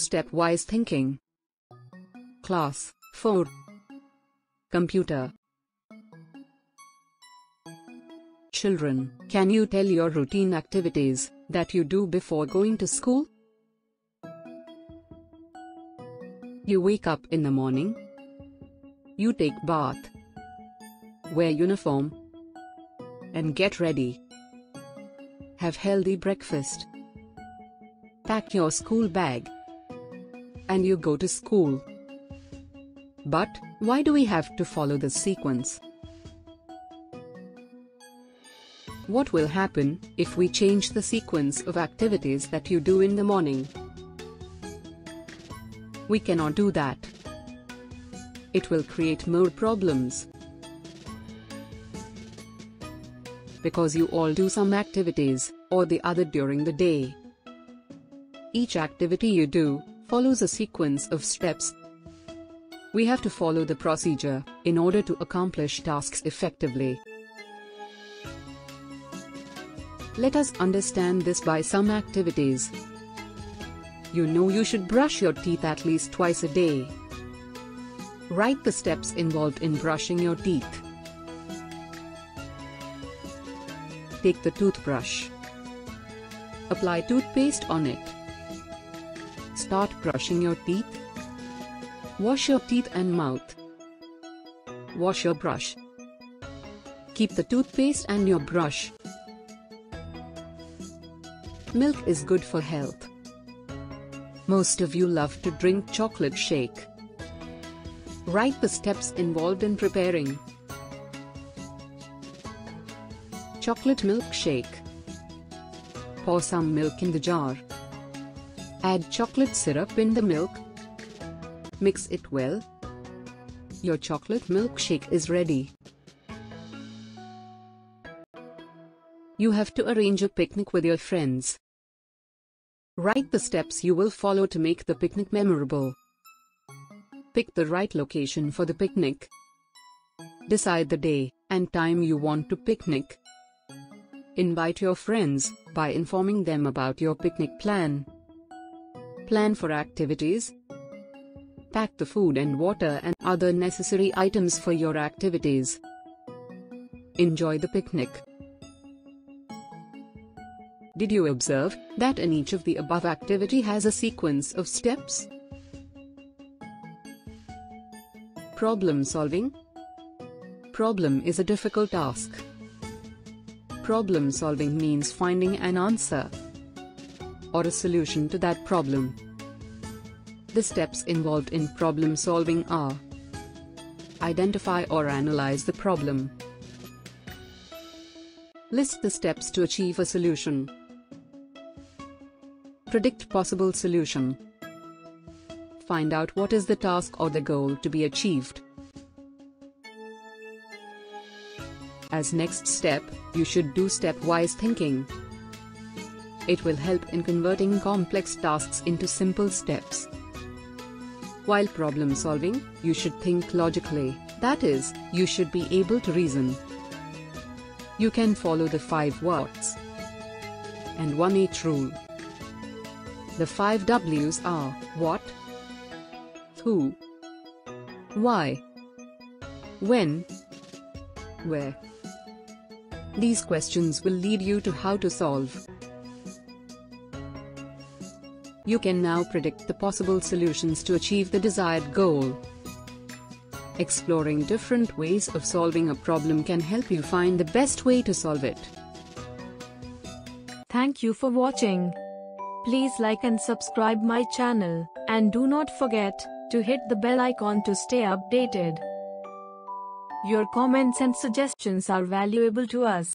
Stepwise thinking. Class 4. Computer. Children, can you tell your routine activities that you do before going to school? You wake up in the morning. You take bath. Wear uniform. And get ready. Have healthy breakfast. Pack your school bag. And you go to school. But, why do we have to follow this sequence? What will happen if we change the sequence of activities that you do in the morning? We cannot do that. It will create more problems. Because you all do some activities, or the other during the day. Each activity you do, follows a sequence of steps. We have to follow the procedure, in order to accomplish tasks effectively. Let us understand this by some activities. You know you should brush your teeth at least twice a day. Write the steps involved in brushing your teeth. Take the toothbrush. Apply toothpaste on it. Start brushing your teeth. Wash your teeth and mouth. Wash your brush. Keep the toothpaste and your brush. Milk is good for health. Most of you love to drink chocolate shake. Write the steps involved in preparing chocolate milkshake. Pour some milk in the jar. Add chocolate syrup in the milk. Mix it well. Your chocolate milkshake is ready. You have to arrange a picnic with your friends. Write the steps you will follow to make the picnic memorable. Pick the right location for the picnic. Decide the day and time you want to picnic. Invite your friends by informing them about your picnic plan. Plan for activities. Pack the food and water and other necessary items for your activities. Enjoy the picnic. Did you observe that in each of the above activity has a sequence of steps? Problem solving Problem is a difficult task. Problem solving means finding an answer or a solution to that problem. The steps involved in problem solving are Identify or analyze the problem. List the steps to achieve a solution. Predict possible solution. Find out what is the task or the goal to be achieved. As next step, you should do stepwise thinking. It will help in converting complex tasks into simple steps. While problem solving, you should think logically, that is, you should be able to reason. You can follow the 5 whats and 1H rule. The 5 W's are what, who, why, when, where. These questions will lead you to how to solve. You can now predict the possible solutions to achieve the desired goal. Exploring different ways of solving a problem can help you find the best way to solve it. Thank you for watching. Please like and subscribe my channel, and do not forget to hit the bell icon to stay updated. Your comments and suggestions are valuable to us.